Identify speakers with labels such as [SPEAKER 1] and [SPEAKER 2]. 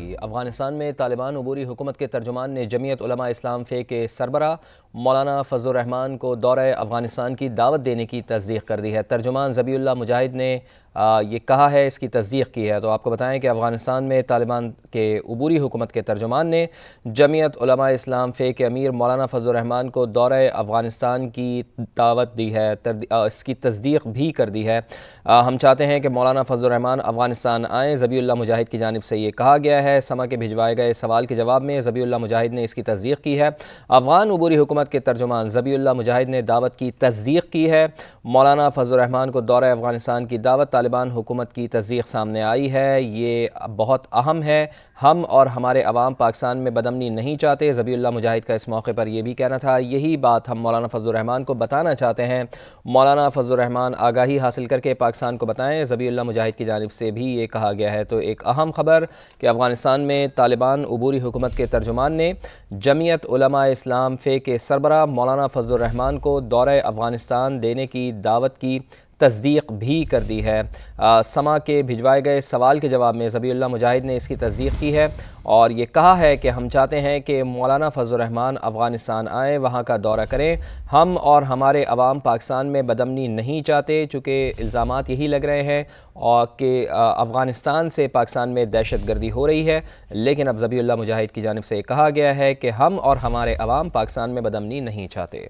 [SPEAKER 1] अफ़गानिस्तान में तालिबान अबूरी हुकूमत के तर्जुमान ने जमीयत उलमा इस्लाम फ़े के सरबरा मौलाना फजल फजलरहमान को दौरे अफ़गानिस्तान की दावत देने की तस्दीक कर दी है। तर्जुमान ज़बील्ला मुजाहिद ने आ, ये कहा है इसकी तस्दीक की है। तो आपको बताएँ कि अफ़गानिस्तान में तालिबान के अबूरी हुकूमत के तर्जुमान ने जमीयत इस्लाम फ़े के अमीर मौलाना फजल फजलरहमान को दौरे अफ़गानिस्तान की दावत दी है इसकी तस्दीक भी कर दी है। आ, हम चाहते हैं कि मौलाना फजल फजलरहमान अफ़गानिस्तान आएँ। ज़बील्ला मुजाहिद की जानब से ये कहा गया है। समा के भिजवाए गए सवाल के जवाब में ज़बील्ला मुजाहिद ने इसकी तस्दीक की है। अफ़गान अबूरी हुकूमत के तर्जुमान ज़बील्ला मुजाहिद ने दावत की तस्दीक की है। मौलाना फजलरहमान को दौरे अफ़गानिस्तान की दावत तालिबान हुकूमत की तस्दीक सामने आई है। ये बहुत अहम है। हम और हमारे अवाम पाकिस्तान में बदमनी नहीं चाहते। ज़बील्ला मुजाहिद का इस मौके पर यह भी कहना था। यही बात हम मौलाना फजलरहमान को बताना चाहते हैं। मौलाना फजलरहमान आगाही हासिल करके पाकिस्तान को बताएँ। ज़बील्ला मुजाहिद की जानब से भी ये कहा गया है। तो एक अहम खबर कि अफ़गानिस्तान में तालिबान अबूरी हुकूमत के तर्जुमान ने जमीयत इस्लाम फ़े के सरबरा मौलाना फजलरहमान को दौरे अफ़गानिस्तान देने की दावत की। तस्दीक भी कर दी है। आ, समा के भिजवाए गए सवाल के जवाब में ज़बील्ला मुजाहिद ने इसकी तस्दीक की है और ये कहा है कि हम चाहते हैं कि मौलाना फजलरहमान अफ़गानिस्तान आएँ वहाँ का दौरा करें। हम और हमारे अवाम पाकिस्तान में बदमनी नहीं चाहते चूँकि इल्ज़ाम यही लग रहे हैं और कि अफ़गानिस्तान से पाकिस्तान में दहशत गर्दी हो रही है। लेकिन अब ज़बील्ला मुजाहिद की जानब से कहा गया है कि हम और हमारे अवाम पाकिस्तान में बदमनी नहीं चाहते।